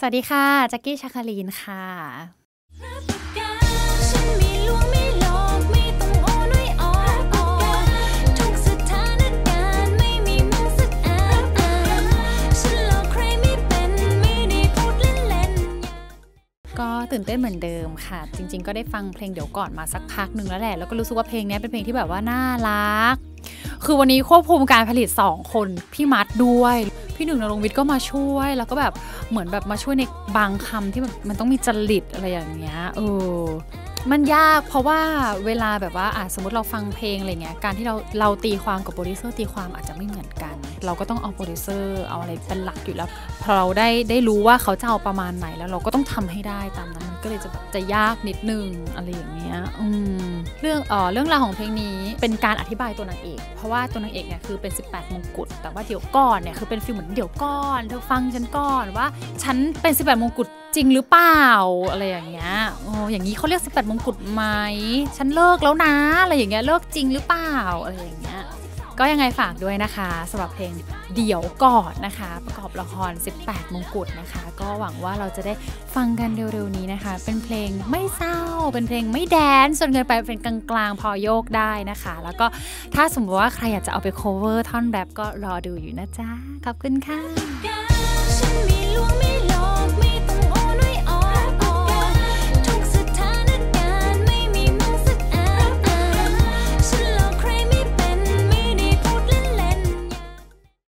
สวัสดีค่ะแจ็กกี้ชาคาลีนค่ะฉันมีลวงไม่หลอกไม่ต้องโอนไม่ออกออกทุกสถานการณ์ไม่มีมึงสักอันอันฉันหลอกใครไม่เป็นไม่ได้พูดเล่นๆก็ตื่นเต้นเหมือนเดิมค่ะ จริง ๆ ก็ได้ฟังเพลงเดี๋ยวก่อนมาสักพักหนึ่งแล้วแหละ แล้วก็รู้สึกว่าเพลงนี้เป็นเพลงที่แบบว่าน่ารัก คือวันนี้ควบคุมการผลิต 2 คนพี่มัดด้วย พี่หนึ่งณรงค์วิทย์ก็มาช่วยแล้วก็แบบเหมือนแบบมาช่วยในบางคำที่มันต้องมีจริตอะไรอย่างเงี้ยเออมันยากเพราะว่าเวลาแบบว่าอะสมมติเราฟังเพลงอะไรเงี้ยการที่เราเราตีความกับโปรดิวเซอร์ตีความอาจจะไม่เหมือนกัน เราก็ต้องเอาโปรดิวเซอร์เอาอะไรเป็นหลักอยู่แล้วพอเราได้ได้รู้ว่าเขาจะเอาประมาณไหนแล้วเราก็ต้องทำให้ได้ตามนั้นก็เลยจะแบบจะยากนิดนึงอะไรอย่างเงี้ยอืมเรื่องเอ่อเรื่องราวของเพลงนี้เป็นการอธิบายตัวนางเอก เพราะว่าตัวนางเอกเนี่ยคือเป็น 18 มงกุฎแต่ว่าเดี๋ยวก่อนเนี่ยคือเป็น feel เหมือนเดี๋ยวก่อนเธอฟังฉันก่อนว่า ฉันเป็น 18 มงกุฎจริงหรือเปล่าอะไรอย่างเงี้ยโอ้อย่างนี้เขาเรียก 18 มงกุฎไหมฉันเลิกแล้วนะอะไรอย่างเงี้ยเลิกจริงหรือเปล่าอะไรอย่างเงี้ย ก็ยังไงฝากด้วยนะคะสำหรับเพลงเดี๋ยวก่อนนะคะ ประกอบละคร 18 มงกุฎนะคะ ก็หวังว่าเราจะได้ฟังกันเร็วๆนี้นะคะ เป็นเพลงไม่เศร้า เป็นเพลงไม่แดนส่วนเกินไปเป็นกลางๆพอโยกได้นะคะ แล้วก็ถ้าสมมติว่าใครอยากจะเอาไป cover ท่อนแรปก็รอดูอยู่นะจ๊ะขอบคุณค่ะ